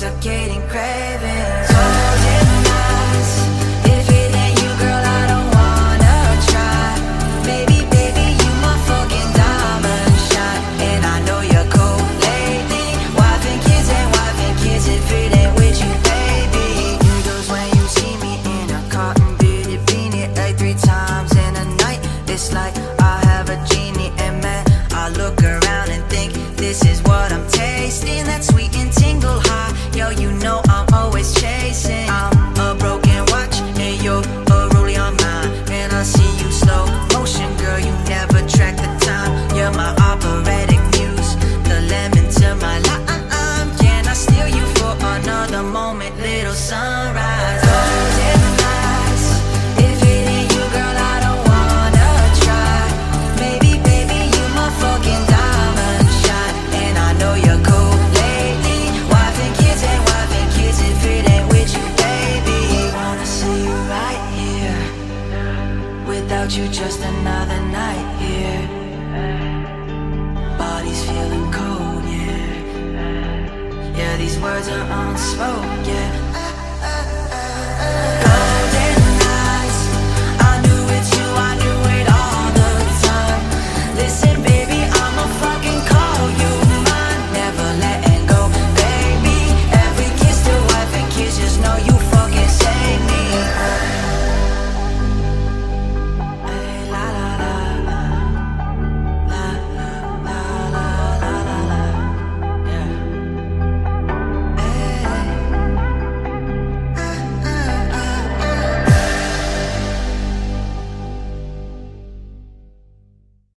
suffocating cravings. Closing my eyes If it ain't you, girl, I don't wanna try. Baby, baby, you my fucking diamond shot And I know you're cold lately. Wife and kids and wife and kids If it ain't with you, baby. Giggles when you see me in a cotton bearded beanie Like three times. but you just another night here. Body's feeling cold, yeah. Yeah, these words are unspoken, yeah.